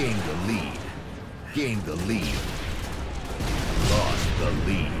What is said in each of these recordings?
Gained the lead. Gained the lead. Lost the lead.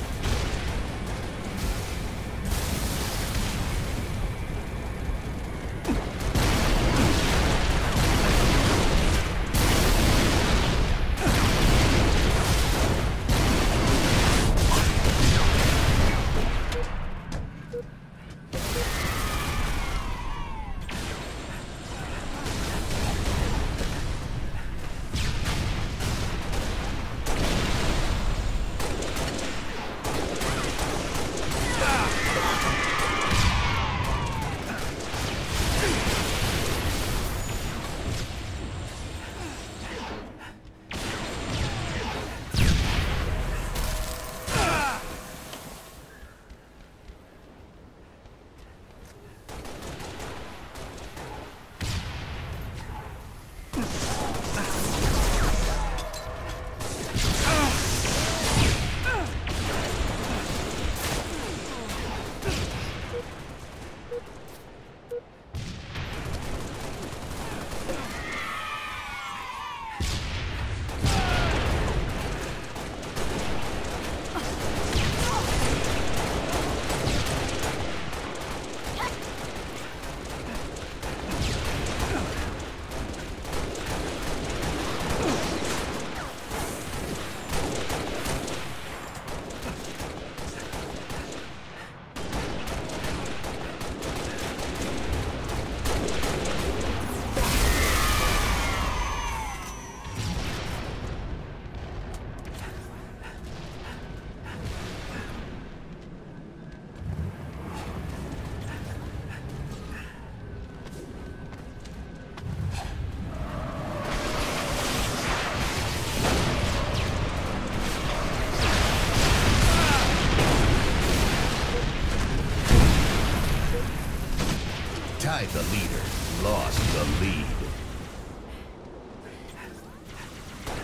Tied the leader. Lost the lead.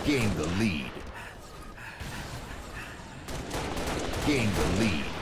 Gained the lead. Gained the lead.